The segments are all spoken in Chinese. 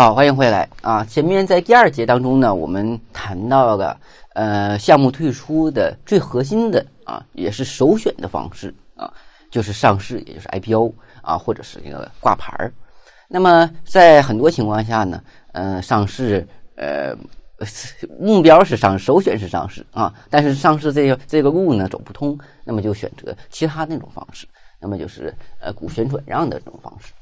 好，欢迎回来啊！前面在第二节当中呢，我们谈到了呃项目退出的最核心的啊，也是首选的方式啊，就是上市，也就是 IPO 啊，或者是这个挂牌儿。那么在很多情况下呢，呃，上市呃目标是上，首选是上市啊，但是上市这个这个路呢走不通，那么就选择其他那种方式，那么就是呃股权转让的这种方式。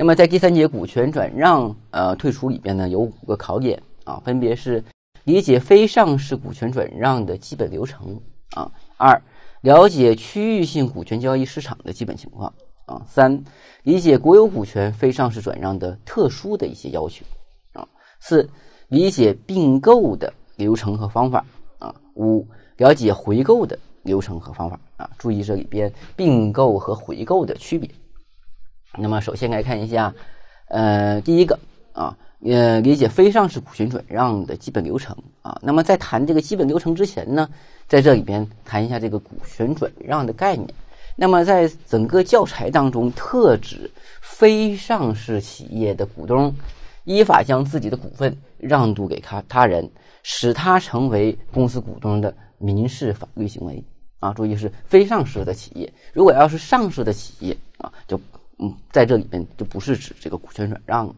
那么在第三节股权转让呃退出里边呢，有五个考点啊，分别是理解非上市股权转让的基本流程啊；二，了解区域性股权交易市场的基本情况啊；三，理解国有股权非上市转让的特殊的一些要求啊；四，理解并购的流程和方法啊；五，了解回购的流程和方法啊。注意这里边并购和回购的区别。那么，首先来看一下，呃，第一个啊，呃，理解非上市股权转让的基本流程啊。那么，在谈这个基本流程之前呢，在这里边谈一下这个股权转让的概念。那么，在整个教材当中，特指非上市企业的股东依法将自己的股份让渡给他他人，使他成为公司股东的民事法律行为啊。注意是非上市的企业，如果要是上市的企业啊，就。嗯，在这里边就不是指这个股权转让，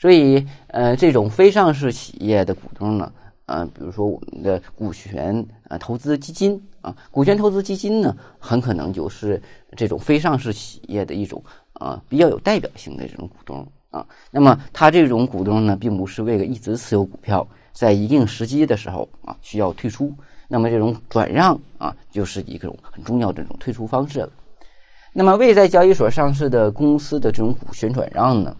所以呃，这种非上市企业的股东呢，呃，比如说我们的股权呃投资基金啊，股权投资基金呢，很可能就是这种非上市企业的一种啊比较有代表性的这种股东啊。那么他这种股东呢，并不是为了一直持有股票，在一定时机的时候啊需要退出，那么这种转让啊，就是一种很重要的这种退出方式了。那么未在交易所上市的公司的这种股权转让呢，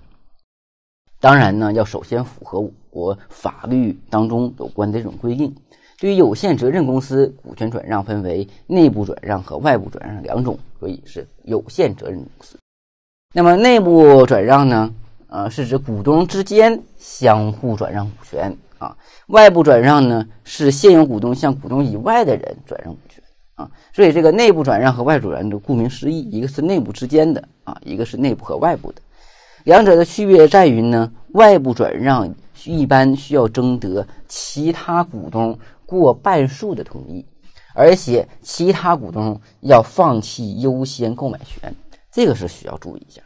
当然呢要首先符合我国法律当中有关的这种规定。对于有限责任公司，股权转让分为内部转让和外部转让两种，所以是有限责任公司。那么内部转让呢，呃，是指股东之间相互转让股权啊；外部转让呢，是现有股东向股东以外的人转让股。啊，所以这个内部转让和外转让，顾名思义，一个是内部之间的啊，一个是内部和外部的。两者的区别在于呢，外部转让一般需要征得其他股东过半数的同意，而且其他股东要放弃优先购买权，这个是需要注意一下。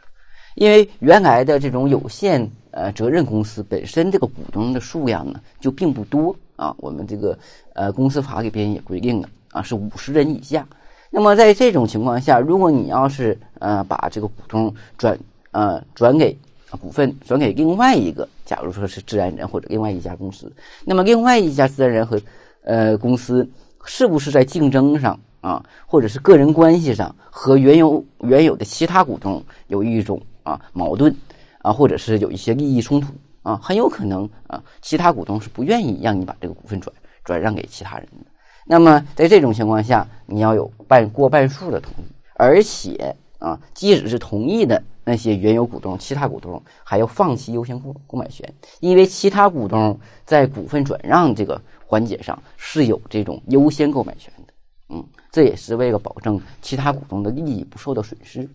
因为原来的这种有限呃责任公司本身这个股东的数量呢就并不多啊，我们这个呃公司法里边也规定了。啊，是五十人以下。那么在这种情况下，如果你要是呃把这个股东转呃转给股份转给另外一个，假如说是自然人或者另外一家公司，那么另外一家自然人和呃公司是不是在竞争上啊，或者是个人关系上和原有原有的其他股东有一种啊矛盾啊，或者是有一些利益冲突啊，很有可能啊，其他股东是不愿意让你把这个股份转转让给其他人的。那么在这种情况下，你要有半过半数的同意，而且啊，即使是同意的那些原有股东，其他股东还要放弃优先购购买权，因为其他股东在股份转让这个环节上是有这种优先购买权的。嗯，这也是为了保证其他股东的利益不受到损失。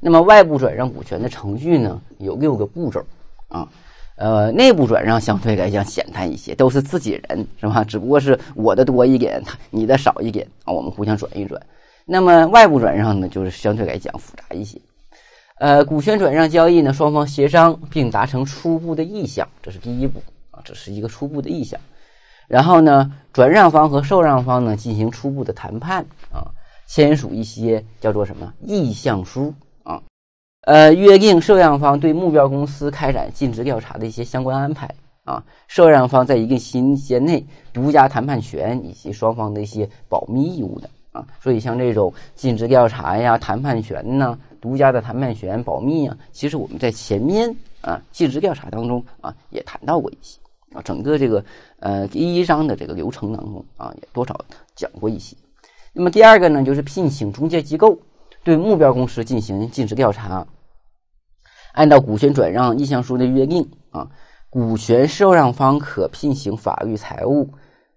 那么外部转让股权的程序呢，有六个步骤啊。呃，内部转让相对来讲简单一些，都是自己人，是吧？只不过是我的多一点，你的少一点啊，我们互相转一转。那么外部转让呢，就是相对来讲复杂一些。呃，股权转让交易呢，双方协商并达成初步的意向，这是第一步啊，这是一个初步的意向。然后呢，转让方和受让方呢进行初步的谈判啊，签署一些叫做什么意向书。呃，约定受让方对目标公司开展尽职调查的一些相关安排啊，受让方在一个期间内独家谈判权以及双方的一些保密义务的啊，所以像这种尽职调查呀、谈判权呐、独家的谈判权、保密啊，其实我们在前面啊尽职调查当中啊也谈到过一些啊，整个这个呃第一章的这个流程当中啊也多少讲过一些。那么第二个呢，就是聘请中介机构对目标公司进行尽职调查。按照股权转让意向书的约定啊，股权受让方可聘请法律、财务、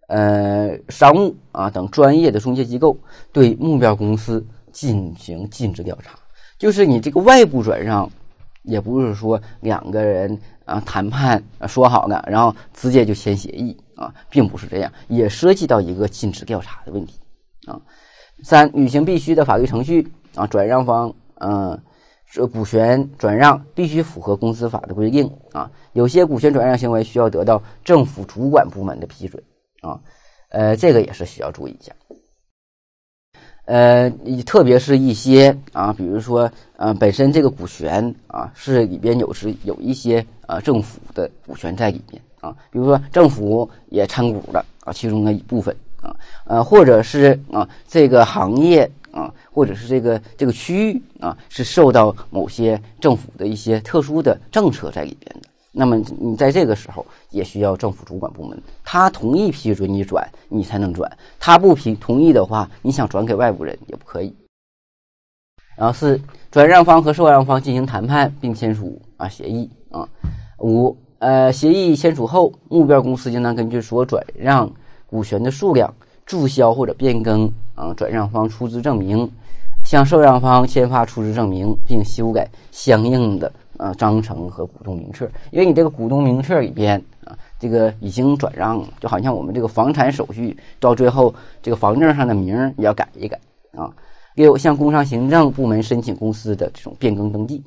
呃商务啊等专业的中介机构对目标公司进行尽职调查。就是你这个外部转让也不是说两个人啊谈判说好的，然后直接就签协议啊，并不是这样，也涉及到一个尽职调查的问题啊。三、履行必须的法律程序啊，转让方嗯，这股权转让必须符合公司法的规定啊，有些股权转让行为需要得到政府主管部门的批准啊，呃，这个也是需要注意一下。呃，特别是一些啊，比如说，呃，本身这个股权啊，是里边有是有一些啊政府的股权在里面啊，比如说政府也参股了啊，其中的一部分啊，呃，或者是啊这个行业啊，或者是这个这个区域啊，是受到某些政府的一些特殊的政策在里边的。那么你在这个时候也需要政府主管部门，他同意批准你转，你才能转；他不批同意的话，你想转给外部人也不可以。然后四，转让方和受让方进行谈判并签署啊协议啊。五，呃，协议签署后，目标公司应当根据所转让股权的数量注销或者变更啊转让方出资证明，向受让方签发出资证明，并修改相应的。呃，章程和股东名册，因为你这个股东名册里边啊，这个已经转让了，就好像我们这个房产手续到最后，这个房证上的名也要改一改啊。六，向工商行政部门申请公司的这种变更登记，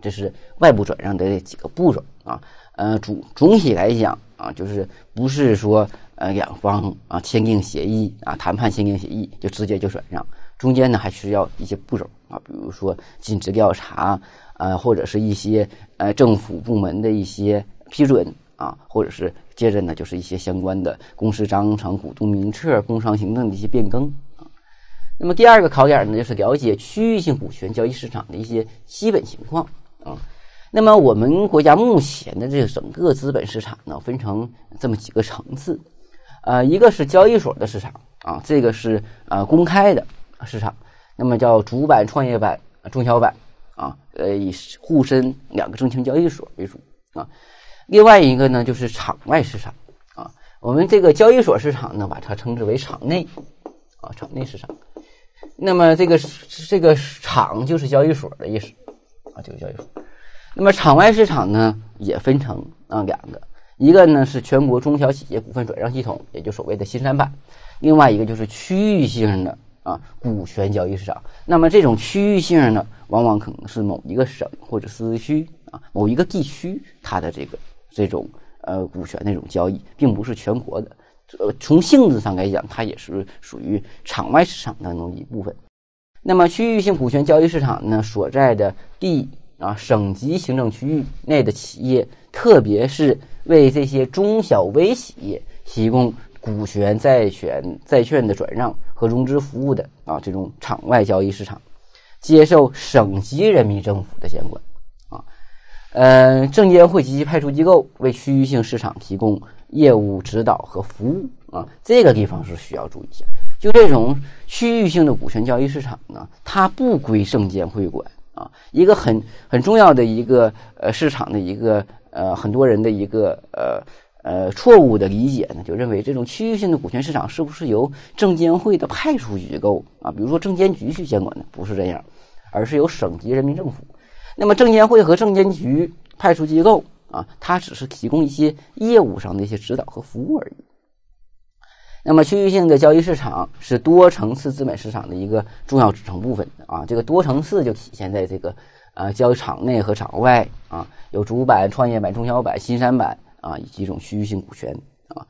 这是外部转让的这几个步骤啊。呃，总总体来讲啊，就是不是说呃两方啊签订协议啊，谈判签订协议就直接就转让，中间呢还需要一些步骤啊，比如说尽职调查。呃，或者是一些呃政府部门的一些批准啊，或者是接着呢，就是一些相关的公司章程、股东名册、工商行政的一些变更啊。那么第二个考点呢，就是了解区域性股权交易市场的一些基本情况啊。那么我们国家目前的这个整个资本市场呢，分成这么几个层次，呃，一个是交易所的市场啊，这个是呃公开的市场，那么叫主板、创业板、中小板。啊，呃，以沪深两个证券交易所为主啊。另外一个呢，就是场外市场啊。我们这个交易所市场呢，把它称之为场内啊，场内市场。那么这个这个场就是交易所的意思啊，就是交易所。那么场外市场呢，也分成啊两个，一个呢是全国中小企业股份转让系统，也就所谓的新三板；另外一个就是区域性的。啊，股权交易市场，那么这种区域性呢，往往可能是某一个省或者自治区啊，某一个地区它的这个这种呃股权那种交易，并不是全国的。呃，从性质上来讲，它也是属于场外市场当中一部分。那么区域性股权交易市场呢，所在的地啊，省级行政区域内的企业，特别是为这些中小微企业提供。股权、债权、债券的转让和融资服务的啊，这种场外交易市场，接受省级人民政府的监管啊。呃，证监会及其派出机构为区域性市场提供业务指导和服务啊。这个地方是需要注意一下。就这种区域性的股权交易市场呢，它不归证监会管啊。一个很很重要的一个呃市场的一个呃很多人的一个呃。呃，错误的理解呢，就认为这种区域性的股权市场是不是由证监会的派出机构啊，比如说证监局去监管的？不是这样，而是由省级人民政府。那么证监会和证监局派出机构啊，它只是提供一些业务上的一些指导和服务而已。那么区域性的交易市场是多层次资本市场的一个重要组成部分啊，这个多层次就体现在这个呃交易场内和场外啊，有主板、创业板、中小板、新三板。啊，以及一种区域性股权啊，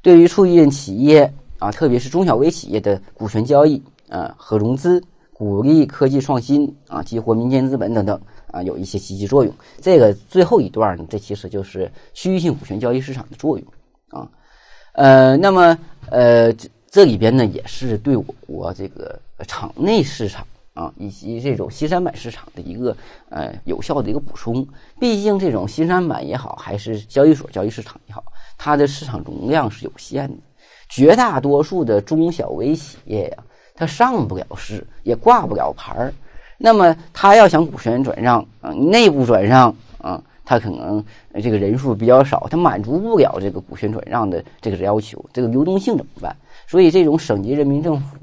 对于促进企业啊，特别是中小微企业的股权交易啊和融资，鼓励科技创新啊，激活民间资本等等啊，有一些积极作用。这个最后一段呢，这其实就是区域性股权交易市场的作用啊。呃，那么呃，这这里边呢，也是对我国这个场内市场。啊，以及这种新三板市场的一个呃有效的一个补充。毕竟这种新三板也好，还是交易所交易市场也好，它的市场容量是有限的。绝大多数的中小微企业呀，它上不了市，也挂不了牌儿。那么它要想股权转让啊，内部转让啊，它可能这个人数比较少，它满足不了这个股权转让的这个要求。这个流动性怎么办？所以这种省级人民政府。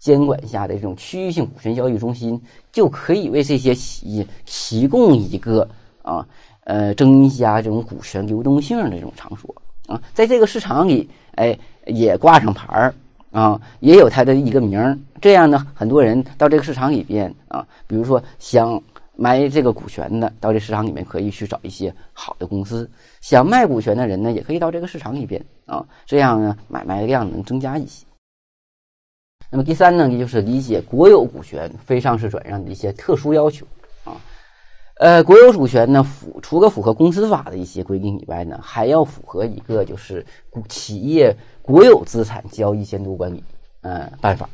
监管下的这种区域性股权交易中心，就可以为这些企业提供一个啊呃增加这种股权流动性的这种场所啊，在这个市场里，哎，也挂上牌儿啊，也有它的一个名儿。这样呢，很多人到这个市场里边啊，比如说想买这个股权的，到这市场里面可以去找一些好的公司；想卖股权的人呢，也可以到这个市场里边啊，这样呢，买卖量能增加一些。那么第三呢，就是理解国有股权非上市转让的一些特殊要求啊。呃，国有股权呢，符除了符合公司法的一些规定以外呢，还要符合一个就是企业国有资产交易监督管理呃办法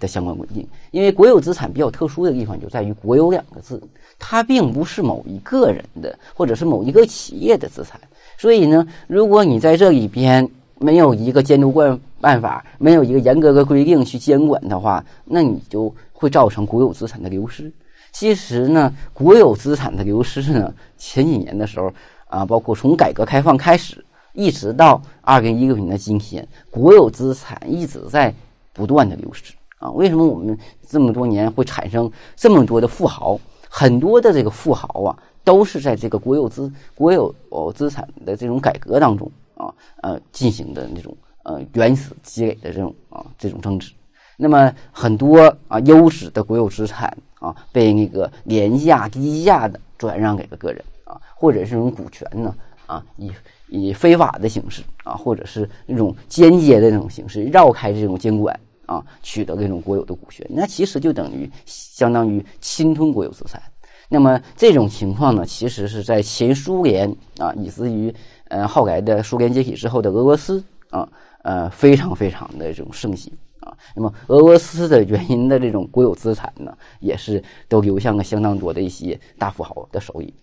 的相关规定。因为国有资产比较特殊的地方就在于“国有”两个字，它并不是某一个人的或者是某一个企业的资产，所以呢，如果你在这里边。没有一个监督管办法，没有一个严格的规定去监管的话，那你就会造成国有资产的流失。其实呢，国有资产的流失呢，前几年的时候啊，包括从改革开放开始，一直到二零一六年的今天，国有资产一直在不断的流失啊。为什么我们这么多年会产生这么多的富豪？很多的这个富豪啊，都是在这个国有资国有资产的这种改革当中。啊，呃，进行的那种呃原始积累的这种啊这种增值，那么很多啊优质的国有资产啊被那个廉价低价的转让给了个人啊，或者是这种股权呢啊以以非法的形式啊，或者是那种间接的那种形式绕开这种监管啊，取得这种国有的股权，那其实就等于相当于侵吞国有资产。那么这种情况呢，其实是在前苏联啊，以至于。呃，后来的苏联解体之后的俄罗斯啊，呃，非常非常的这种盛行啊。那么俄罗斯的原因的这种国有资产呢，也是都流向了相当多的一些大富豪的手里。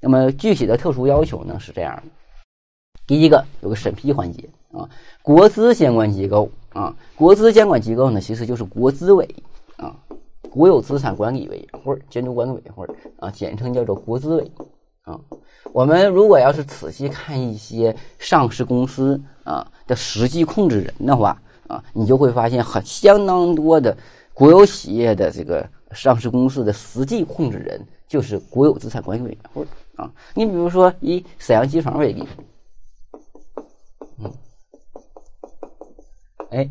那么具体的特殊要求呢是这样的：第一个有个审批环节啊，国资监管机构啊，国资监管机构呢其实就是国资委啊，国有资产管理委员会、监督管理委员会啊，简称叫做国资委啊。我们如果要是仔细看一些上市公司啊的实际控制人的话啊，你就会发现很相当多的国有企业的这个上市公司的实际控制人就是国有资产管理委员会啊。你比如说以沈阳机床为例，嗯，哎，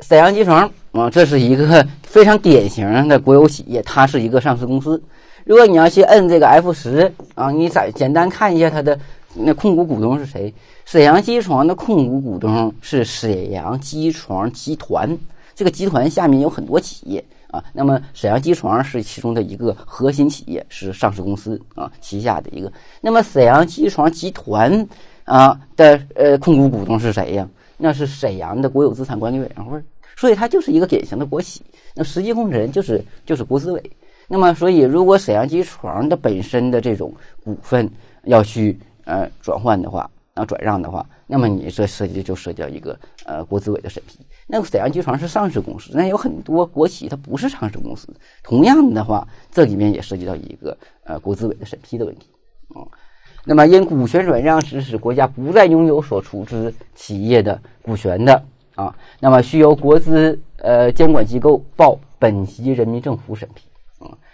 沈阳机床啊，这是一个非常典型的国有企业，它是一个上市公司。如果你要去摁这个 F 十啊，你再简单看一下它的那控股股东是谁？沈阳机床的控股股东是沈阳机床集团，这个集团下面有很多企业啊。那么沈阳机床是其中的一个核心企业，是上市公司啊旗下的一个。那么沈阳机床集团啊的呃控股股东是谁呀？那是沈阳的国有资产管理委员会，所以它就是一个典型的国企。那实际控制人就是就是国资委。那么，所以如果沈阳机床的本身的这种股份要去呃转换的话，啊转让的话，那么你这涉及就涉及到一个呃国资委的审批。那个沈阳机床是上市公司，那有很多国企它不是上市公司，同样的话，这里面也涉及到一个呃国资委的审批的问题啊。那么因股权转让指使国家不再拥有所处置企业的股权的啊，那么需由国资呃监管机构报本级人民政府审批。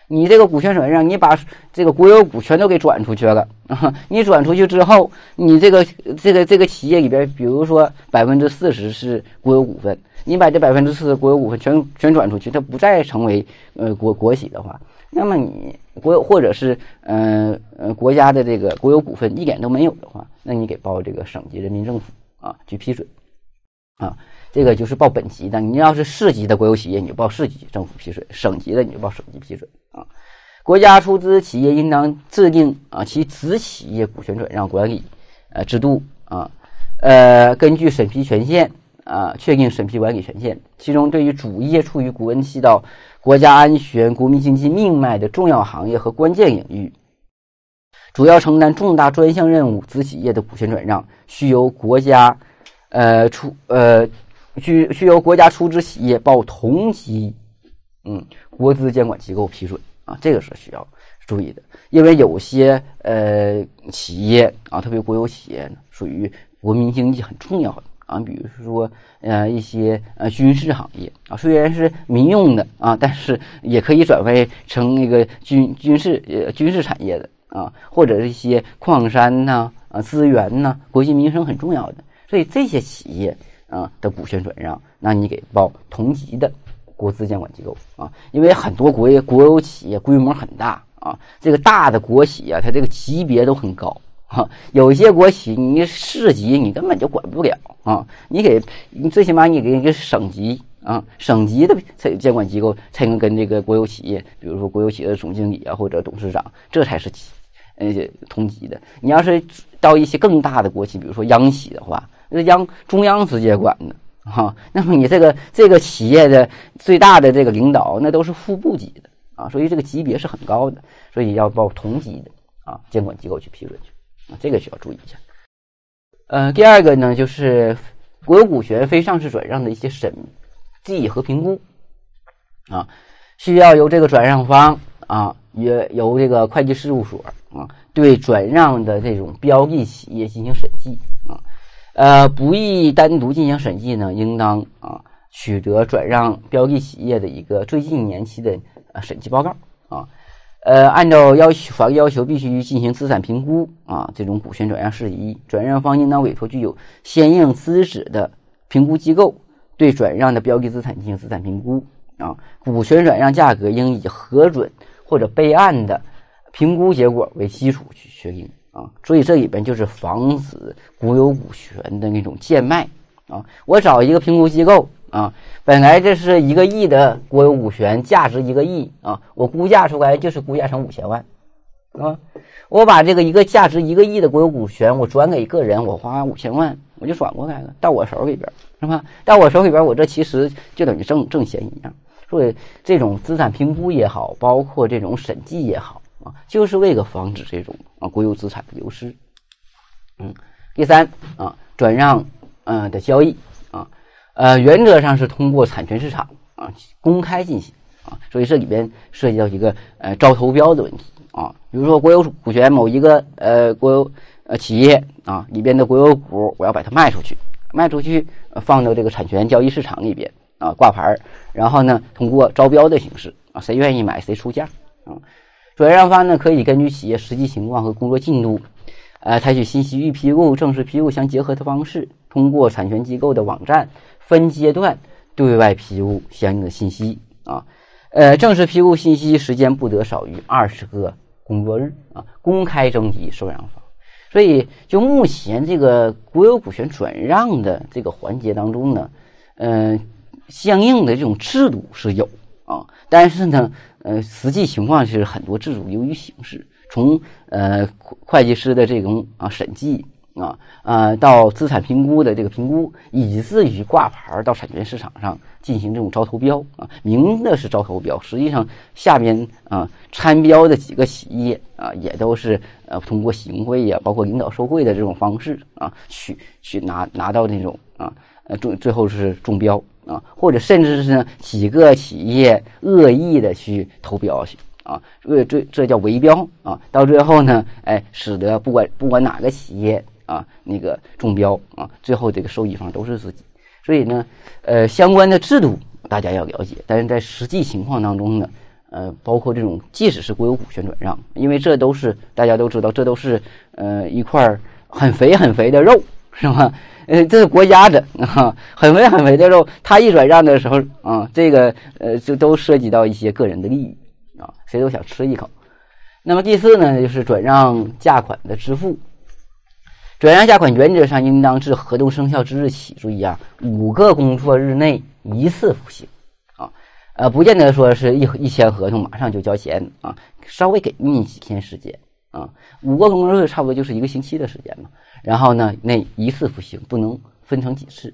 你这个股权转让，你把这个国有股全都给转出去了啊！你转出去之后，你这个这个这个企业里边，比如说百分之四十是国有股份，你把这百分之四十国有股份全全转出去，它不再成为呃国国企的话，那么你国有或者是呃呃国家的这个国有股份一点都没有的话，那你给报这个省级人民政府啊去批准啊。这个就是报本级的，你要是市级的国有企业，你就报市级政府批准；省级的你就报省级批准。国家出资企业应当制定啊其子企业股权转让管理呃制度啊，呃根据审批权限啊确定审批管理权限。其中对于主业处于股份起到国家安全、国民经济命脉的重要行业和关键领域，主要承担重大专项任务子企业的股权转让，需由国家呃出呃。需需由国家出资企业报同级，嗯，国资监管机构批准啊，这个是需要注意的。因为有些呃企业啊，特别国有企业，属于国民经济很重要的。啊，比如说呃一些呃军事行业。啊，虽然是民用的啊，但是也可以转为成那个军军事呃军事产业的。啊，或者是一些矿山呐啊资源呐，国计民生很重要的，所以这些企业啊的股权转让，那你给报同级的国资监管机构啊，因为很多国国有企业规模很大啊，这个大的国企啊，它这个级别都很高。哈，有些国企你市级你根本就管不了啊！你给你最起码你给一个省级啊，省级的才监管机构才能跟这个国有企业，比如说国有企业的总经理啊或者董事长，这才是企呃同级的。你要是到一些更大的国企，比如说央企的话，那央中央直接管的哈，那么你这个这个企业的最大的这个领导那都是副部级的啊，所以这个级别是很高的，所以要报同级的啊监管机构去批准去。啊，这个需要注意一下。呃，第二个呢，就是国有股权非上市转让的一些审计和评估啊，需要由这个转让方啊，也由这个会计事务所啊，对转让的这种标的企业进行审计。呃，不宜单独进行审计呢，应当啊取得转让标的企业的一个最近年期的审计报告啊。呃，按照要求，法律要求必须进行资产评估啊。这种股权转让事宜，转让方应当委托具有相应资质的评估机构，对转让的标的资产进行资产评估啊。股权转让价格应以核准或者备案的评估结果为基础去确定啊。所以这里边就是防止国有股权的那种贱卖啊。我找一个评估机构。啊，本来这是一个亿的国有股权，价值一个亿啊，我估价出来就是估价成五千万，啊，我把这个一个价值一个亿的国有股权，我转给个人，我花五千万，我就转过来了，到我手里边，是吧？到我手里边，我这其实就等于挣挣钱一样。所以这种资产评估也好，包括这种审计也好啊，就是为了防止这种啊国有资产的流失。嗯，第三啊，转让嗯的交易啊。呃，原则上是通过产权市场啊公开进行啊，所以这里边涉及到一个呃招投标的问题啊。比如说国有股权某一个呃国有呃企业啊里边的国有股，我要把它卖出去，卖出去放到这个产权交易市场里边啊挂牌，然后呢通过招标的形式啊谁愿意买谁出价啊。转让方呢可以根据企业实际情况和工作进度，呃采取信息预披露、正式披露相结合的方式，通过产权机构的网站。分阶段对外披露相应的信息啊，呃，正式披露信息时间不得少于二十个工作日啊，公开征集受让方。所以，就目前这个国有股权转让的这个环节当中呢，嗯，相应的这种制度是有啊，但是呢，呃，实际情况是很多制度由于形式，从呃会计师的这种啊审计。啊呃，到资产评估的这个评估，以至于挂牌到产权市场上进行这种招投标啊，明的是招投标，实际上下边啊参标的几个企业啊，也都是呃通过行贿呀，包括领导受贿的这种方式啊，去去拿拿到那种啊呃中最后是中标啊，或者甚至是呢几个企业恶意的去投标去啊，这这这叫围标啊，到最后呢，哎，使得不管不管哪个企业。啊，那个中标啊，最后这个受益方都是自己，所以呢，呃，相关的制度大家要了解，但是在实际情况当中呢，呃，包括这种即使是国有股权转让，因为这都是大家都知道，这都是呃一块很肥很肥的肉，是吧？呃，这是国家的啊，很肥很肥的肉，他一转让的时候啊，这个呃就都涉及到一些个人的利益啊，谁都想吃一口。那么第四呢，就是转让价款的支付。转让价款原则上应当自合同生效之日起，注意啊，五个工作日内一次付清，啊，呃，不见得说是一一签合同马上就交钱啊，稍微给你几天时间啊，五个工作日差不多就是一个星期的时间嘛。然后呢，那一次付清不能分成几次，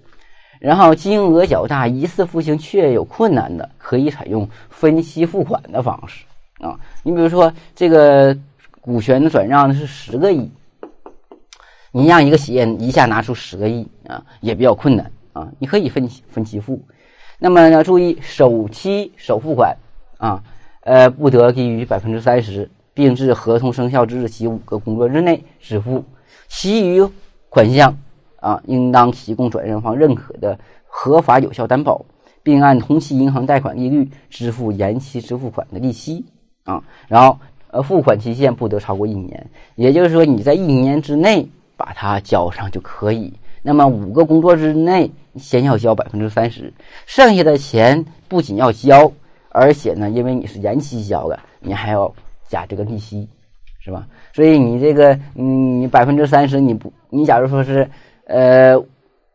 然后金额较大，一次付清却有困难的，可以采用分期付款的方式啊。你比如说这个股权的转让是十个亿。你让一个企业一下拿出十个亿啊，也比较困难啊。你可以分期分期付，那么呢，注意首期首付款啊，呃，不得低于百分之三十，并至合同生效之日起五个工作日内支付。其余款项啊，应当提供转让方认可的合法有效担保，并按同期银行贷款利率支付延期支付款的利息啊。然后，呃，付款期限不得超过一年，也就是说你在一年之内把它交上就可以。那么五个工作日内先要交百分之三十，剩下的钱不仅要交，而且呢，因为你是延期交的，你还要加这个利息，是吧？所以你这个，嗯，你百分之三十你不，你假如说是，呃，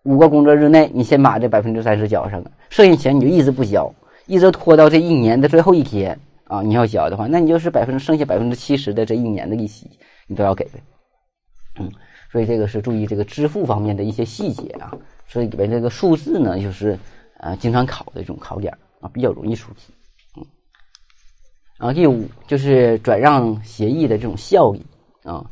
五个工作日内你先把这百分之三十交上，剩下钱你就一直不交，一直拖到这一年的最后一天啊，你要交的话，那你就是百分之剩下百分之七十的这一年的利息你都要给呗，嗯。所以这个是注意这个支付方面的一些细节啊，所以里边这个数字呢，就是呃经常考的一种考点啊，比较容易出题。啊，第五就是转让协议的这种效益啊，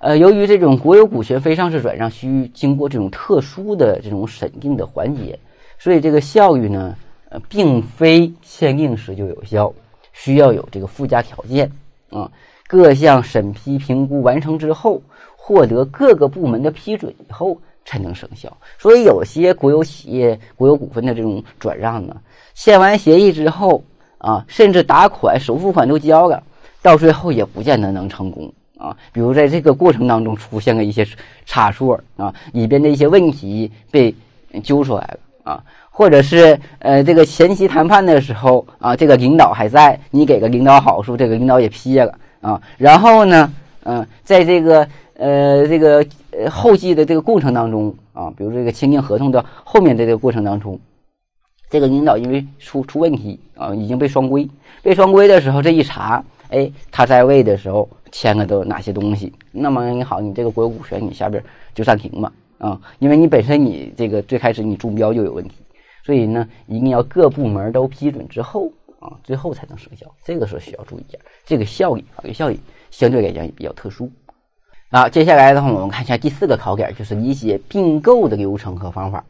呃，由于这种国有股权非上市转让需经过这种特殊的这种审定的环节，所以这个效益呢，呃，并非签订时就有效，需要有这个附加条件啊，各项审批评估完成之后。获得各个部门的批准以后才能生效，所以有些国有企业国有股份的这种转让呢，签完协议之后啊，甚至打款首付款都交了，到最后也不见得能成功啊。比如在这个过程当中出现了一些差错啊，里边的一些问题被揪出来了啊，或者是呃这个前期谈判的时候啊，这个领导还在，你给个领导好处，这个领导也批了啊，然后呢，嗯，在这个。呃，这个呃后继的这个过程当中啊，比如这个签订合同的后面的这个过程当中，这个领导因为出出问题啊，已经被双规。被双规的时候，这一查，哎，他在位的时候签的都有哪些东西？那么你好，你这个国有股权你下边就暂停嘛啊，因为你本身你这个最开始你中标就有问题，所以呢，一定要各部门都批准之后啊，最后才能生效。这个时候需要注意一下，这个效益法律效益相对来讲也比较特殊。好，接下来的话，我们看一下第四个考点，就是理解并购的流程和方法。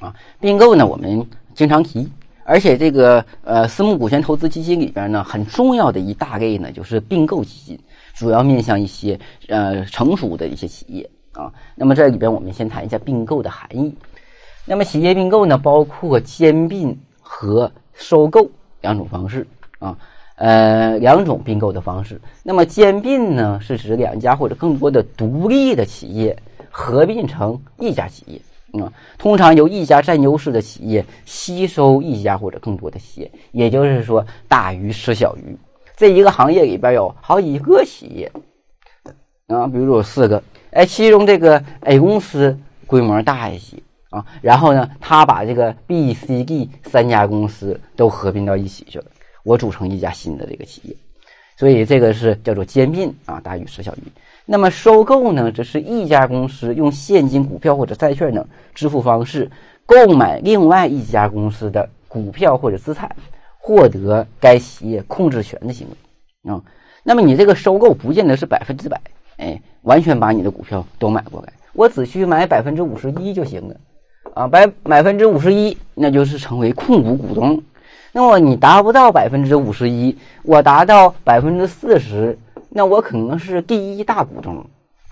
啊，并购呢，我们经常提，而且这个呃，私募股权投资基金里边呢，很重要的一大类呢，就是并购基金，主要面向一些呃成熟的一些企业啊。那么这里边，我们先谈一下并购的含义。那么企业并购呢，包括兼并和收购两种方式啊。呃，两种并购的方式。那么兼并呢，是指两家或者更多的独立的企业合并成一家企业啊。通常由一家占优势的企业吸收一家或者更多的企业，也就是说大鱼吃小鱼。这一个行业里边有好几个企业啊，比如有四个，哎，其中这个 A 公司规模大一些啊，然后呢，他把这个 B、C、D 三家公司都合并到一起去了。我组成一家新的这个企业，所以这个是叫做兼并啊，大鱼吃小鱼。那么收购呢，这是一家公司用现金、股票或者债券等支付方式购买另外一家公司的股票或者资产，获得该企业控制权的行为啊。那么你这个收购不见得是百分之百，哎，完全把你的股票都买过来，我只需买百分之五十一就行了啊，百百分之五十一，那就是成为控股股东。那么你达不到百分之五十一，我达到百分之四十，那我可能是第一大股东，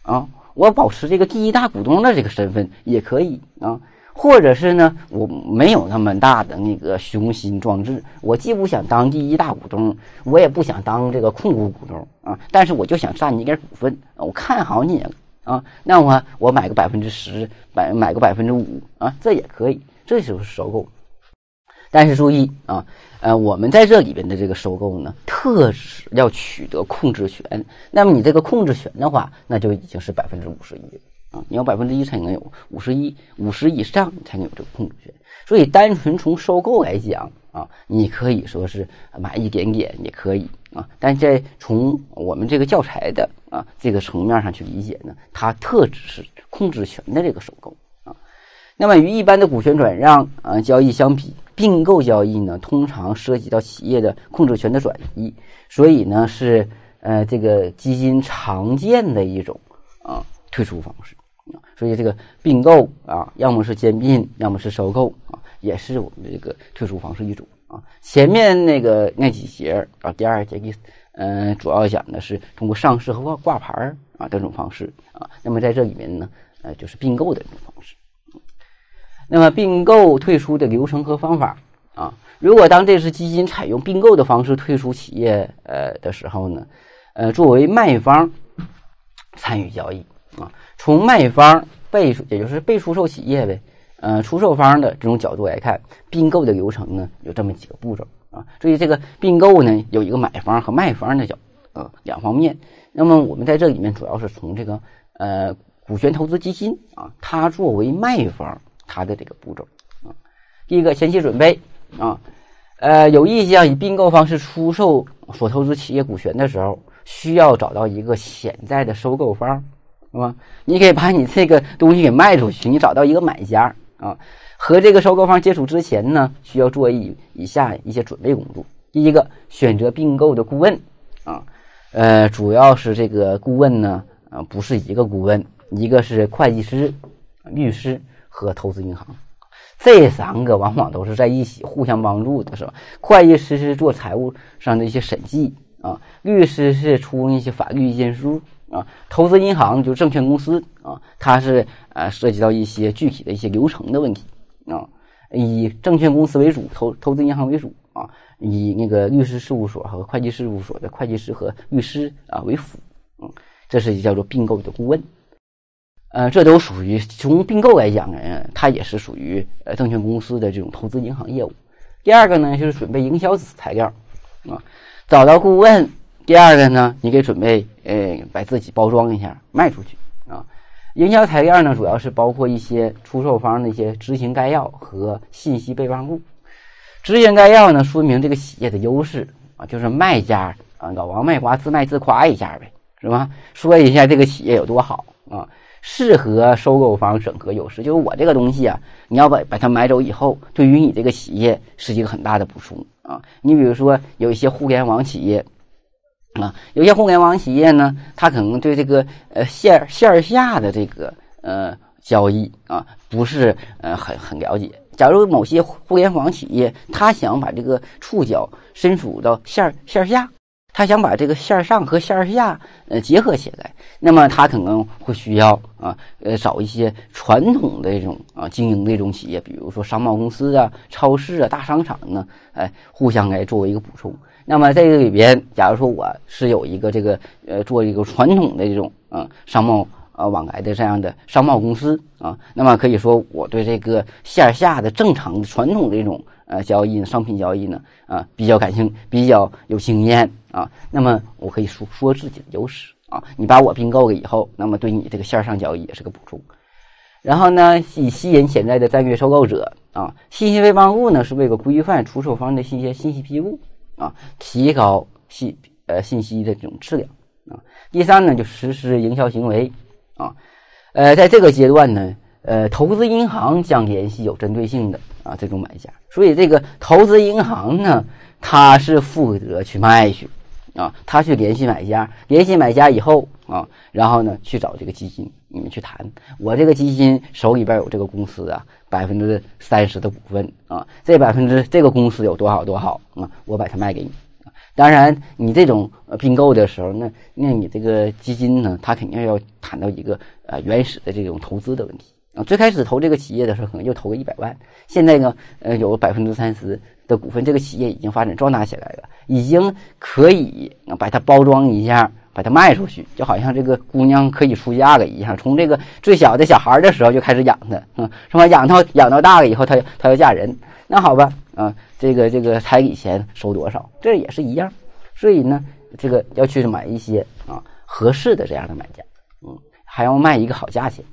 啊，我保持这个第一大股东的这个身份也可以啊，或者是呢，我没有那么大的那个雄心壮志，我既不想当第一大股东，我也不想当这个控股股东啊，但是我就想占你点股份，我看好你啊，那我我买个百分之十，买买个百分之五啊，这也可以，这就是收购。但是注意啊，呃，我们在这里边的这个收购呢，特指要取得控制权。那么你这个控制权的话，那就已经是百分之五十一了啊。你要百分之一才能有五十一，五十以上才能有这个控制权。所以单纯从收购来讲啊，你可以说是买一点点也可以啊。但在从我们这个教材的啊这个层面上去理解呢，它特指是控制权的这个收购啊。那么与一般的股权转让啊交易相比，并购交易呢，通常涉及到企业的控制权的转移，所以呢是呃这个基金常见的一种啊退出方式，所以这个并购啊，要么是兼并，要么是收购啊，也是我们的这个退出方式一种啊。前面那个那几节啊，第二节第嗯主要讲的是通过上市和挂挂牌啊这种方式啊，那么在这里面呢，呃，就是并购的这种方式。那么并购退出的流程和方法啊，如果当这支基金采用并购的方式退出企业呃的时候呢，呃，作为卖方参与交易啊，从卖方被也就是被出售企业呗，呃，出售方的这种角度来看，并购的流程呢有这么几个步骤啊。注意这个并购呢有一个买方和卖方的角呃两方面。那么我们在这里面主要是从这个呃股权投资基金啊，它作为卖方。它的这个步骤啊，第一个前期准备啊，呃，有意向以并购方式出售所投资企业股权的时候，需要找到一个潜在的收购方，是吧？你可以把你这个东西给卖出去，你找到一个买家啊，和这个收购方接触之前呢，需要做以以下一些准备工作。第一个，选择并购的顾问啊，呃，主要是这个顾问呢，啊，不是一个顾问，一个是会计师、律师。和投资银行，这三个往往都是在一起互相帮助的，是吧？会计师是做财务上的一些审计啊，律师是出一些法律意见书啊，投资银行就证券公司啊，它是呃涉及到一些具体的一些流程的问题啊，以证券公司为主，投投资银行为主啊，以那个律师事务所和会计事务所的会计师和律师啊为辅，嗯，这是叫做并购的顾问。呃，这都属于从并购来讲呢，它也是属于呃证券公司的这种投资银行业务。第二个呢，就是准备营销材料啊，找到顾问。第二个呢，你给准备呃，把自己包装一下，卖出去啊。营销材料呢，主要是包括一些出售方的一些执行概要和信息备忘录。执行概要呢，说明这个企业的优势啊，就是卖家啊，老王卖瓜自卖自夸一下呗，是吧？说一下这个企业有多好啊。适合收购方整合优势，就是我这个东西啊，你要把把它买走以后，对于你这个企业是一个很大的补充啊。你比如说有一些互联网企业啊，有些互联网企业呢，它可能对这个呃线线下的这个呃交易啊，不是呃很很了解。假如某些互联网企业，他想把这个触角伸出到线线下。他想把这个线上和线下呃结合起来，那么他可能会需要啊呃找一些传统的这种啊经营的这种企业，比如说商贸公司啊、超市啊、大商场呢，哎，互相来作为一个补充。那么在这里边，假如说我是有一个这个呃做一个传统的这种啊商贸啊往来的这样的商贸公司啊，那么可以说我对这个线下的正常的传统的这种。呃，交易呢，商品交易呢，啊，比较感兴比较有经验啊。那么我可以说说自己的优势啊。你把我并购了以后，那么对你这个线上交易也是个补充。然后呢，以吸引潜在的战略收购者啊。信息备忘录呢，是为了规范出售方的信息信息披露啊，提高信呃信息的这种质量啊。第三呢，就实施营销行为啊。呃，在这个阶段呢。呃，投资银行将联系有针对性的啊这种买家，所以这个投资银行呢，他是负责去卖去，啊，他去联系买家，联系买家以后啊，然后呢去找这个基金，你们去谈，我这个基金手里边有这个公司啊，百分之三十的股份啊，这百分之这个公司有多少多少啊，我把它卖给你。当然，你这种并购的时候，那那你这个基金呢，它肯定要谈到一个呃原始的这种投资的问题。啊，最开始投这个企业的时候，可能就投个一百万。现在呢，呃，有百分之三十的股份，这个企业已经发展壮大起来了，已经可以把它包装一下，把它卖出去，就好像这个姑娘可以出嫁了一样。从这个最小的小孩的时候就开始养她，嗯，是吧？养到养到大了以后，她她要嫁人，那好吧，啊，这个这个彩礼钱收多少，这也是一样。所以呢，这个要去买一些啊合适的这样的买家，嗯，还要卖一个好价钱。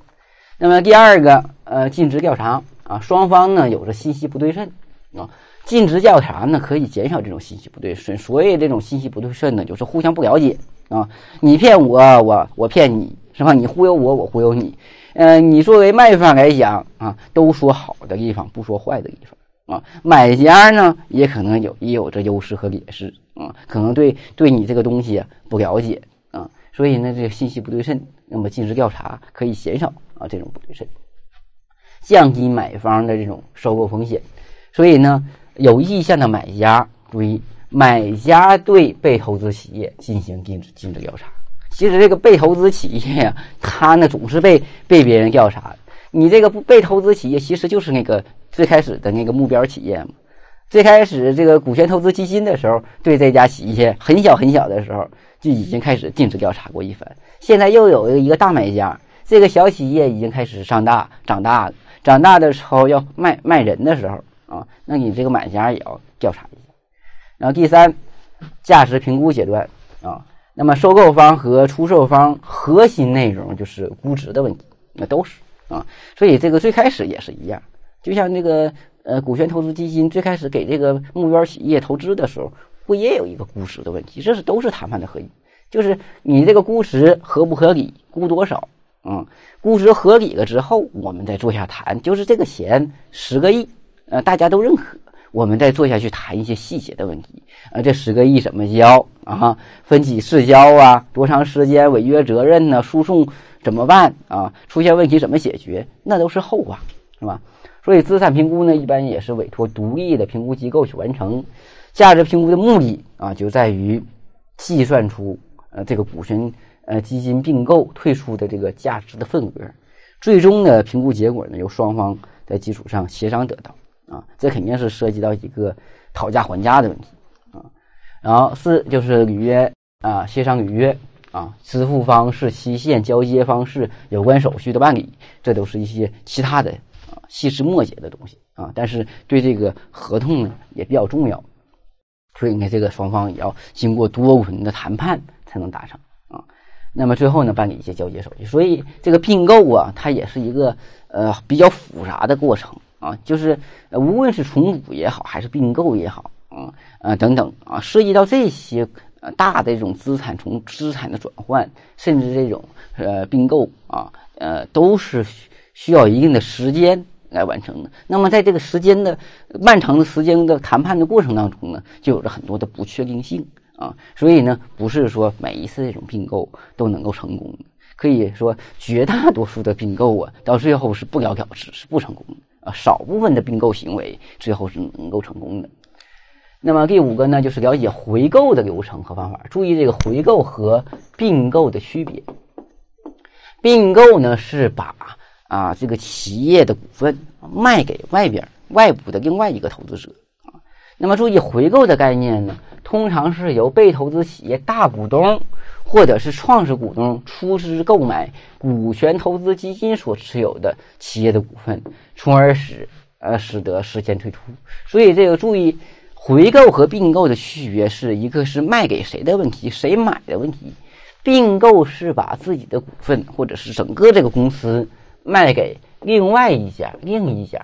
那么第二个，呃，尽职调查啊，双方呢有着信息不对称啊，尽职调查呢可以减少这种信息不对称。所以这种信息不对称呢，就是互相不了解啊，你骗我，我我骗你，是吧？你忽悠我，我忽悠你。呃，你作为卖方来讲啊，都说好的地方，不说坏的地方啊。买家呢也可能有也有着优势和劣势啊，可能对对你这个东西不了解啊，所以呢这个信息不对称，那么尽职调查可以减少。啊，这种不对称，降低买方的这种收购风险。所以呢，有意向的买家注意，买家对被投资企业进行尽职尽职调查，其实这个被投资企业呀，他呢总是被被别人调查。你这个不被投资企业，其实就是那个最开始的那个目标企业嘛。最开始这个股权投资基金的时候，对这家企业很小很小的时候就已经开始尽职调查过一番。现在又有一个大买家，这个小企业已经开始上大长大了，长大的时候要卖卖人的时候啊，那你这个买家也要调查一下。然后第三，价值评估阶段啊。那么，收购方和出售方核心内容就是估值的问题，那都是啊。所以这个最开始也是一样，就像这个呃股权投资基金最开始给这个目标企业投资的时候，不也有一个估值的问题？这是都是谈判的核心，就是你这个估值合不合理，估多少？嗯，估值合理了之后，我们再坐下谈，就是这个钱十个亿，呃，大家都认可。我们再坐下去谈一些细节的问题啊，这十个亿怎么交啊？分几次交啊？多长时间？违约责任呢？诉讼怎么办啊？出现问题怎么解决？那都是后话，是吧？所以资产评估呢，一般也是委托独立的评估机构去完成。价值评估的目的啊，就在于计算出呃这个股权呃基金并购退出的这个价值的份额。最终的评估结果呢，由双方在基础上协商得到。啊，这肯定是涉及到一个讨价还价的问题啊。然后四就是履约啊，协商履约啊，支付方式、期限、交接方式、有关手续的办理，这都是一些其他的啊细枝末节的东西啊。但是对这个合同呢也比较重要，所以呢这个双方也要经过多轮的谈判才能达成啊。那么最后呢办理一些交接手续，所以这个并购啊，它也是一个呃比较复杂的过程。啊，就是无论是重组也好，还是并购也好，啊呃等等啊，涉及到这些呃大的这种资产从资产的转换，甚至这种呃并购啊呃都是需要一定的时间来完成的。那么在这个时间的漫长的时间的谈判的过程当中呢，就有着很多的不确定性啊，所以呢，不是说每一次这种并购都能够成功的，可以说绝大多数的并购啊，到最后是不了了之，是不成功的。啊，少部分的并购行为最后是能够成功的。那么第五个呢，就是了解回购的流程和方法。注意这个回购和并购的区别。并购呢是把啊这个企业的股份卖给外边外部的另外一个投资者啊。那么注意回购的概念呢，通常是由被投资企业大股东。或者是创始股东出资购买股权投资基金所持有的企业的股份，从而使呃使得实现退出。所以这个注意回购和并购的区别是一个是卖给谁的问题，谁买的问题。并购是把自己的股份或者是整个这个公司卖给另外一家另一家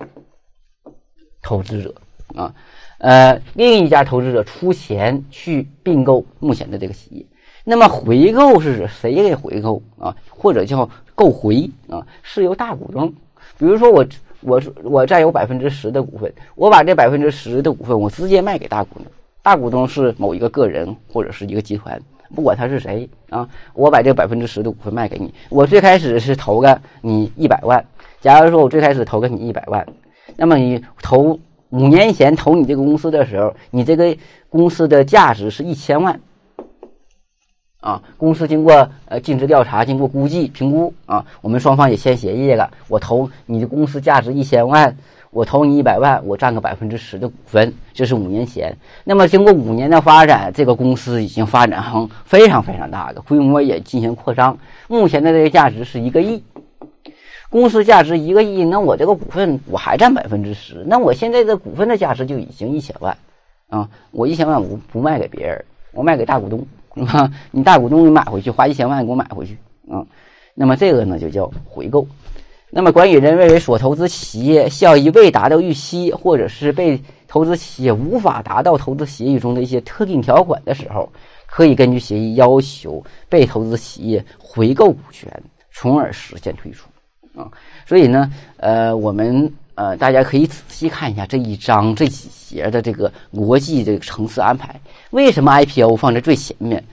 投资者啊，呃另一家投资者出钱去并购目前的这个企业。那么回购是指谁给回购啊？或者叫购回啊？是由大股东，比如说我我我占有百分之十的股份，我把这百分之十的股份我直接卖给大股东，大股东是某一个个人或者是一个集团，不管他是谁啊，我把这百分之十的股份卖给你，我最开始是投个你一百万，假如说我最开始投个你一百万，那么你投五年前投你这个公司的时候，你这个公司的价值是一千万。啊，公司经过呃尽职调查，经过估计评估啊，我们双方也签协议了。我投你的公司价值一千万，我投你一百万，我占个百分之十的股份，这是五年前。那么经过五年的发展，这个公司已经发展成非常非常大的规模，也进行扩张。目前的这个价值是一个亿，公司价值一个亿，那我这个股份我还占百分之十，那我现在的股份的价值就已经一千万啊！我一千万我不卖给别人，我卖给大股东。啊，你大股东你买回去花一千万给我买回去，啊，那么这个呢就叫回购。那么管理人认为所投资企业效益未达到预期，或者是被投资企业无法达到投资协议中的一些特定条款的时候，可以根据协议要求被投资企业回购股权，从而实现退出。啊，所以呢，呃，我们。呃，大家可以仔细看一下这一章这几节的这个逻辑这个层次安排。为什么 IPO 放在最前面？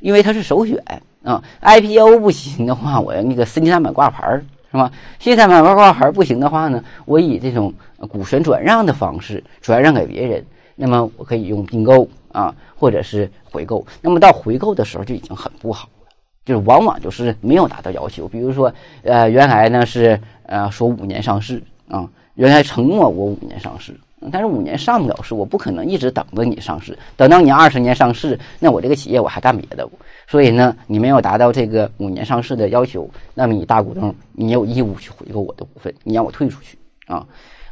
因为它是首选啊。IPO 不行的话，我要那个新三板挂牌是吧？新三板挂牌不行的话呢，我以这种股权转让的方式转让给别人，那么我可以用并购啊，或者是回购。那么到回购的时候就已经很不好了。就是往往就是没有达到要求。比如说，呃，原来呢是呃说五年上市啊，原来承诺我五年上市，但是五年上不了市，我不可能一直等着你上市，等到你二十年上市，那我这个企业我还干别的。所以呢，你没有达到这个五年上市的要求，那么你大股东你有义务去回购我的股份，你让我退出去啊。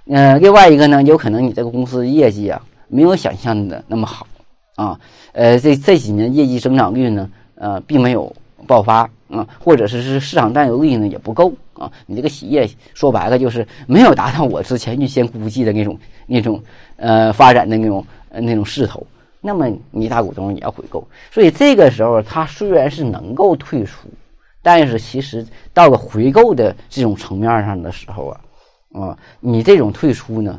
呃，另外一个呢，有可能你这个公司业绩啊没有想象的那么好啊，呃，这这几年业绩增长率呢，呃，并没有爆发啊，或者是是市场占有率呢也不够啊，你这个企业说白了就是没有达到我之前预先估计的那种那种呃发展的那种那种势头，那么你大股东也要回购，所以这个时候他虽然是能够退出，但是其实到了回购的这种层面上的时候啊。啊，你这种退出呢，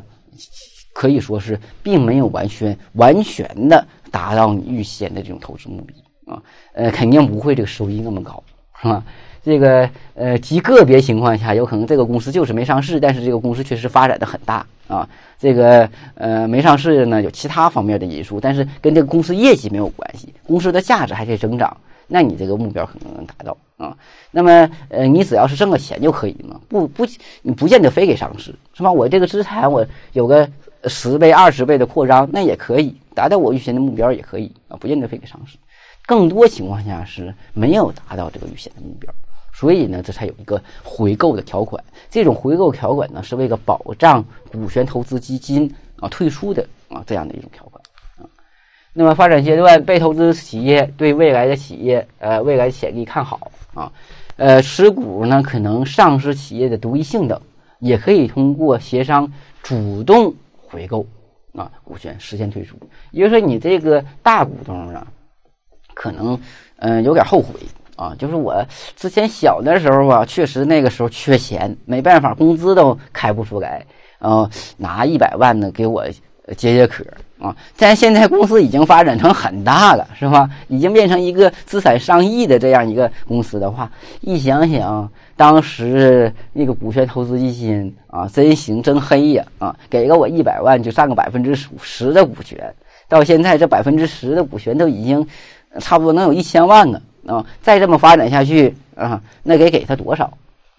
可以说是并没有完全完全的达到你预先的这种投资目的啊，呃，肯定不会这个收益那么高，是吧？这个呃，极个别情况下，有可能这个公司就是没上市，但是这个公司确实发展的很大啊。这个呃，没上市呢，有其他方面的因素，但是跟这个公司业绩没有关系，公司的价值还在增长。那你这个目标可能能达到啊？那么，呃，你只要是挣了钱就可以嘛？不不，你不见得非给上市，是吧？我这个资产我有个十倍、二十倍的扩张，那也可以达到我预先的目标，也可以啊，不见得非给上市。更多情况下是没有达到这个预先的目标，所以呢，这才有一个回购的条款。这种回购条款呢，是为了保障股权投资基金啊退出的啊这样的一种条款啊。那么发展阶段，被投资企业对未来的企业，呃，未来潜力看好啊，呃，持股呢可能上市企业的独立性等，也可以通过协商主动回购啊股权实现退出。也就是说，你这个大股东啊，可能嗯有点后悔啊，就是我之前小的时候啊，确实那个时候缺钱，没办法，工资都开不出来，啊，拿一百万呢给我解解渴。啊，但现在公司已经发展成很大了，是吧？已经变成一个资产上亿的这样一个公司的话，一想想当时那个股权投资基金啊，真行真黑呀！啊，给个我一百万就占个百分之十的股权，到现在这百分之十的股权都已经差不多能有一千万呢啊！再这么发展下去啊，那得给他多少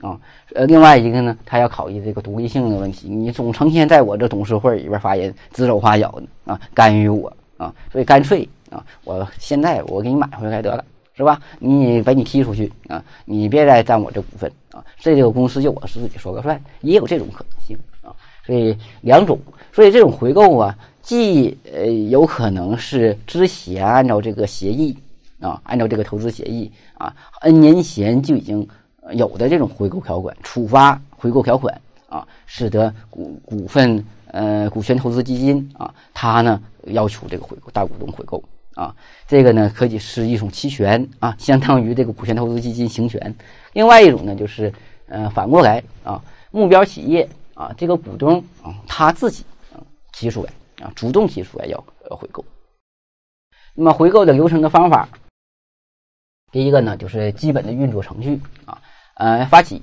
啊？呃，另外一个呢，他要考虑这个独立性的问题。你总成天在我这董事会里边发言，指手画脚的啊，干预我啊，所以干脆啊，我现在我给你买回来得了，是吧？你把你踢出去啊，你别再占我这股份啊，这个公司就我自己说了算，也有这种可能性啊。所以两种，所以这种回购啊，既呃有可能是之前按照这个协议啊，按照这个投资协议啊，N 年前就已经。有的这种回购条款，触发回购条款啊，使得股股份呃股权投资基金啊，它呢要求这个回购大股东回购啊，这个呢可以是一种期权啊，相当于这个股权投资基金行权。另外一种呢就是呃反过来啊，目标企业啊这个股东啊他自己啊提出来啊主动提出来要要回购。那么回购的流程的方法，第一个呢就是基本的运作程序啊。呃，发起，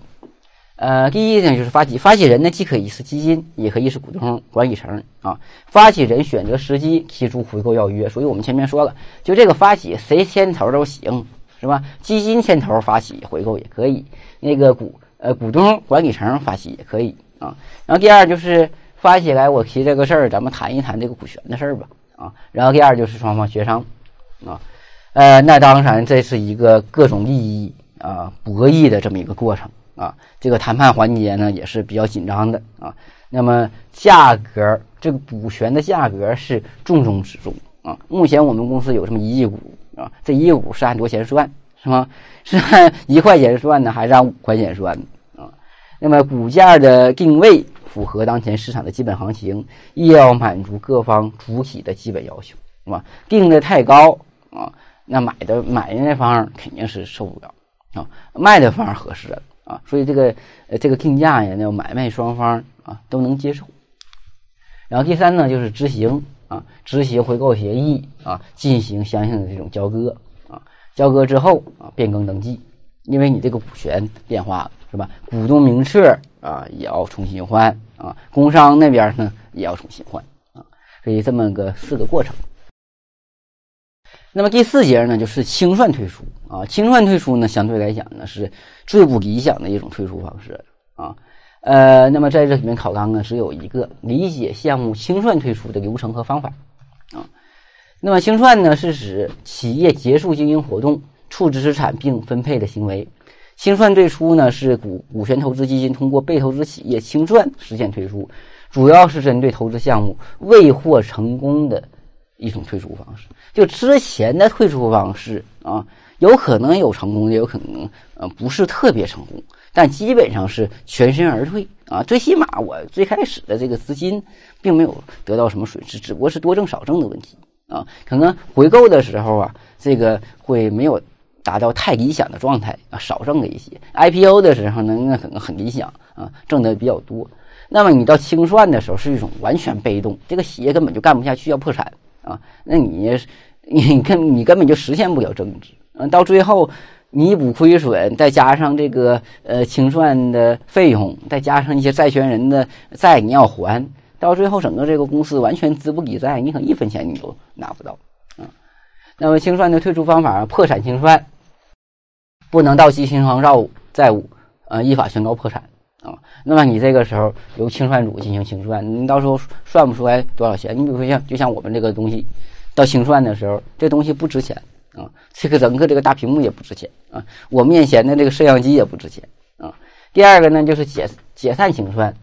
呃，第一呢就是发起，发起人呢既可以是基金，也可以是股东管理层啊。发起人选择时机提出回购要约，所以我们前面说了，就这个发起谁牵头都行，是吧？基金牵头发起回购也可以，那个股呃股东管理层发起也可以啊。然后第二就是发起来，我提这个事儿，咱们谈一谈这个股权的事儿吧啊。然后第二就是双方协商啊，呃，那当然这是一个各种利益。啊，博弈的这么一个过程啊，这个谈判环节呢也是比较紧张的啊。那么价格，这个股权的价格是重中之重啊。目前我们公司有这么一亿股啊，这一亿股是按多少钱算？是吗？是按一块钱算呢，还是按五块钱算啊？那么股价的定位符合当前市场的基本行情，亦要满足各方主体的基本要求，是吧？定的太高啊，那买的买的那方肯定是受不了。啊，卖的方合适啊，所以这个这个定价呀，那买卖双方啊都能接受。然后第三呢，就是执行啊，执行回购协议啊，进行相应的这种交割啊，交割之后啊变更登记，因为你这个股权变化了是吧？股东名册啊也要重新换啊，工商那边呢也要重新换啊，所以这么个四个过程。那么第四节呢，就是清算退出啊。清算退出呢，相对来讲呢，是最不理想的一种退出方式啊。呃，那么在这里面考纲呢，只有一个理解项目清算退出的流程和方法啊。那么清算呢，是指企业结束经营活动、处置资产并分配的行为。清算退出呢，是股股权投资基金通过被投资企业清算实现退出，主要是针对投资项目未获成功的一种退出方式。就之前的退出方式啊，有可能有成功，也有可能呃不是特别成功，但基本上是全身而退啊。最起码我最开始的这个资金并没有得到什么损失，只不过是多挣少挣的问题啊。可能回购的时候啊，这个会没有。达到太理想的状态啊，少挣了一些。IPO 的时候呢，那可能很理想啊，挣的比较多。那么你到清算的时候是一种完全被动，这个企业根本就干不下去，要破产啊。那你你根你根本就实现不了增值。嗯，到最后弥补亏损，再加上这个呃清算的费用，再加上一些债权人的债你要还，到最后整个这个公司完全资不抵债，你可能一分钱你都拿不到啊。那么清算的退出方法，破产清算。不能到期清偿债务，债务，呃，依法宣告破产啊。那么你这个时候由清算组进行清算，你到时候算不出来多少钱。你比如说像就像我们这个东西，到清算的时候，这东西不值钱啊，这个整个这个大屏幕也不值钱啊，我面前的这个摄像机也不值钱啊。第二个呢，就是解解散清算，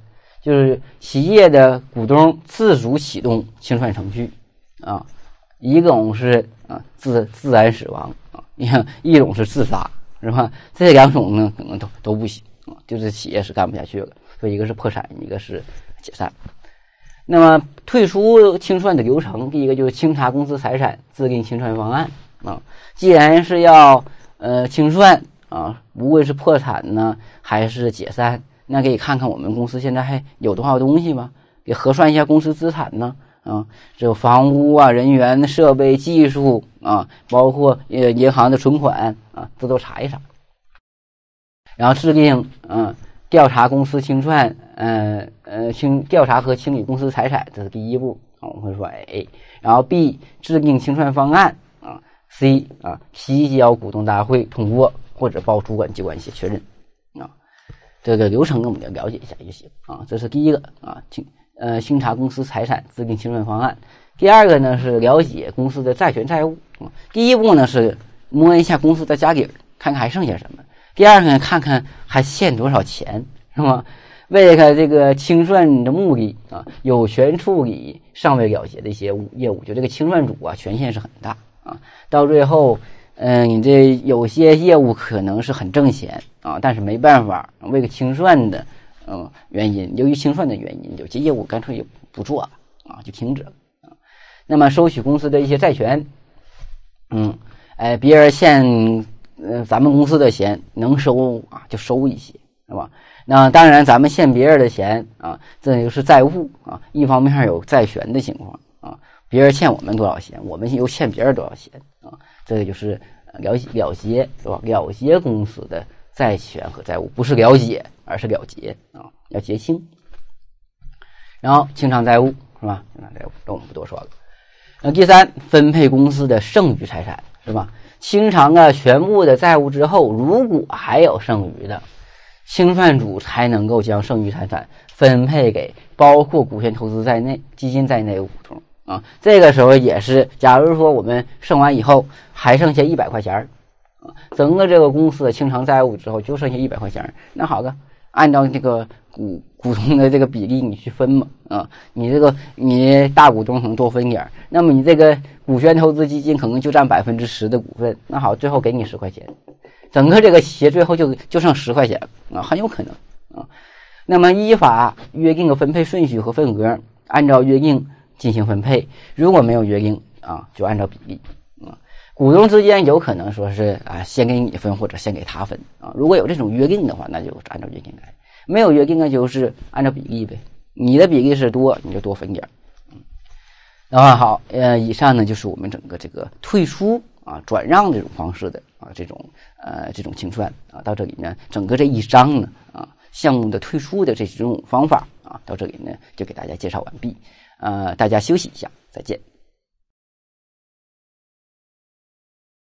就是企业的股东自主启动清算程序啊，一种是啊自自然死亡啊，你看一种是自杀。是吧？这两种呢，可能都都不行啊，就是企业是干不下去了。所以一个是破产，一个是解散。那么退出清算的流程，第一个就是清查公司财产，制定清算方案啊。既然是要呃清算啊，无论是破产呢，还是解散，那可以看看我们公司现在还有多少东西吧，给核算一下公司资产呢。啊，这房屋啊、人员、设备、技术啊，包括呃银行的存款啊，这都查一查。然后制定嗯调查公司清算，嗯呃清调查和清理公司财产，这是第一步啊，我们会说 A。然后 B 制定清算方案啊，C 啊提交股东大会通过或者报主管机关去确认啊。这个流程我们要了解一下就行啊。这是第一个啊清。呃，清查公司财产，制定清算方案。第二个呢是了解公司的债权债务啊。第一步呢是摸一下公司的家底儿，看看还剩下什么。第二个呢，看看还欠多少钱，是吗？为了这个清算的目的啊，有权处理尚未了结的一些业务，就这个清算组啊，权限是很大啊。到最后，嗯，你这有些业务可能是很挣钱啊，但是没办法，为了清算的。嗯，原因由于清算的原因，有些业务干脆就不做了啊，就停止了。那么收取公司的一些债权，嗯，哎，别人欠呃咱们公司的钱能收啊就收一些，是吧？那当然咱们欠别人的钱啊，这就是债务啊。一方面有债权的情况啊，别人欠我们多少钱，我们又欠别人多少钱啊，这个就是了了结是吧？了结公司的。债权和债务不是了解，而是了结啊，要结清。然后清偿债务是吧？清偿债务这我们不多说了。那第三，分配公司的剩余财产是吧？清偿了全部的债务之后，如果还有剩余的，清算组才能够将剩余财产分配给包括股权投资在内、基金在内的股东啊。这个时候也是，假如说我们剩完以后还剩下一百块钱儿啊整个这个公司的清偿债务之后，就剩下一百块钱儿。那好的，按照这个股股东的这个比例你去分嘛，啊，你这个你大股东可能多分点那么你这个股权投资基金可能就占百分之十的股份。那好，最后给你十块钱，整个这个企业最后就就剩十块钱啊，很有可能啊。那么依法约定的分配顺序和份额，按照约定进行分配。如果没有约定啊，就按照比例啊。股东之间有可能说是啊，先给你分或者先给他分啊。如果有这种约定的话，那就按照约定来；没有约定那就是按照比例呗。你的比例是多，你就多分点嗯，那么好，呃，以上呢就是我们整个这个退出啊、转让这种方式的啊这种呃这种清算啊。到这里呢，整个这一章呢啊项目的退出的这几种方法啊，到这里呢就给大家介绍完毕。呃，大家休息一下，再见。